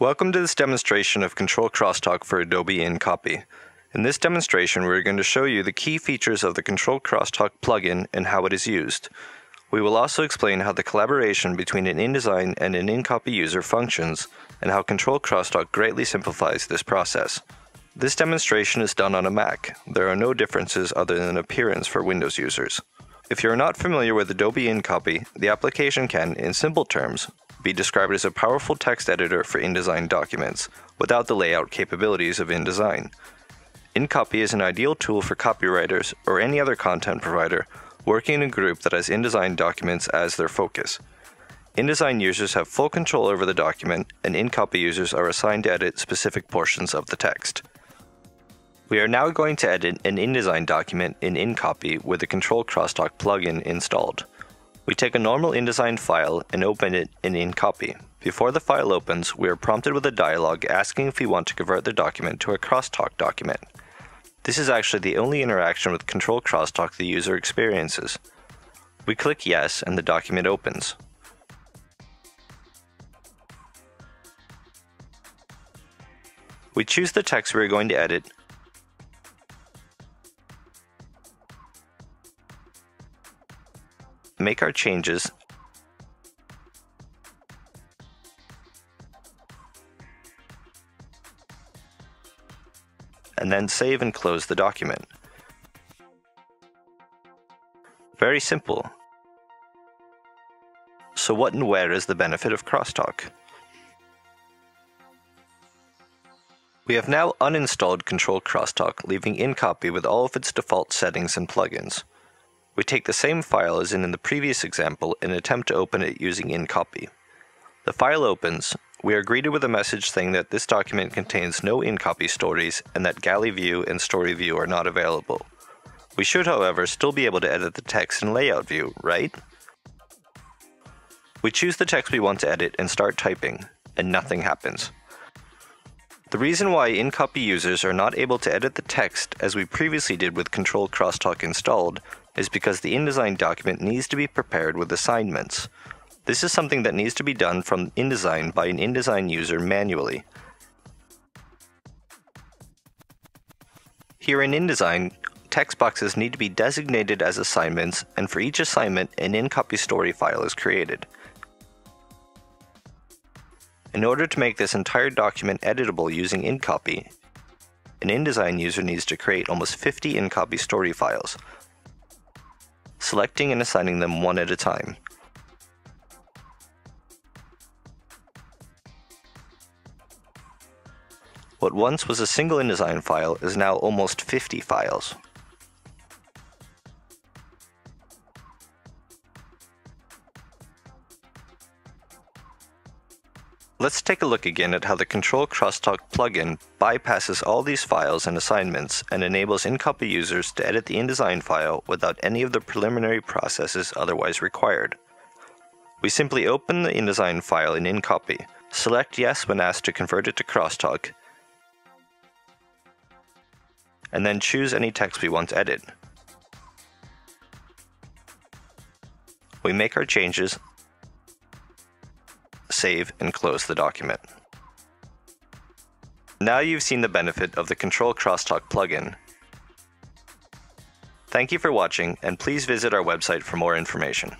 Welcome to this demonstration of Control Crosstalk for Adobe InCopy. In this demonstration, we're going to show you the key features of the Control Crosstalk plugin and how it is used. We will also explain how the collaboration between an InDesign and an InCopy user functions, and how Control Crosstalk greatly simplifies this process. This demonstration is done on a Mac. There are no differences other than appearance for Windows users. If you are not familiar with Adobe InCopy, the application can, in simple terms, be described as a powerful text editor for InDesign documents, without the layout capabilities of InDesign. InCopy is an ideal tool for copywriters or any other content provider working in a group that has InDesign documents as their focus. InDesign users have full control over the document, and InCopy users are assigned to edit specific portions of the text. We are now going to edit an InDesign document in InCopy with the Control Crosstalk plugin installed. We take a normal InDesign file and open it in InCopy. Before the file opens, we are prompted with a dialog asking if we want to convert the document to a crosstalk document. This is actually the only interaction with Control Crosstalk the user experiences. We click Yes and the document opens. We choose the text we are going to edit make our changes and then save and close the document. Very simple. So what and where is the benefit of crosstalk? We have now uninstalled Control Crosstalk, leaving InCopy with all of its default settings and plugins. We take the same file as in, the previous example and attempt to open it using InCopy. The file opens, we are greeted with a message saying that this document contains no InCopy stories and that Galley View and Story View are not available. We should, however, still be able to edit the text in Layout View, right? We choose the text we want to edit and start typing, and nothing happens. The reason why InCopy users are not able to edit the text as we previously did with Control Crosstalk installed is because the InDesign document needs to be prepared with assignments. This is something that needs to be done from InDesign by an InDesign user manually. Here in InDesign, text boxes need to be designated as assignments, and for each assignment, an InCopy story file is created. In order to make this entire document editable using InCopy, an InDesign user needs to create almost 50 InCopy story files, selecting and assigning them one at a time. What once was a single InDesign file is now almost 50 files. Let's take a look again at how the Control Crosstalk plugin bypasses all these files and assignments and enables InCopy users to edit the InDesign file without any of the preliminary processes otherwise required. We simply open the InDesign file in InCopy, select Yes when asked to convert it to Crosstalk, and then choose any text we want to edit. We make our changes save, and close the document. Now you've seen the benefit of the Control Crosstalk plugin. Thank you for watching, and please visit our website for more information.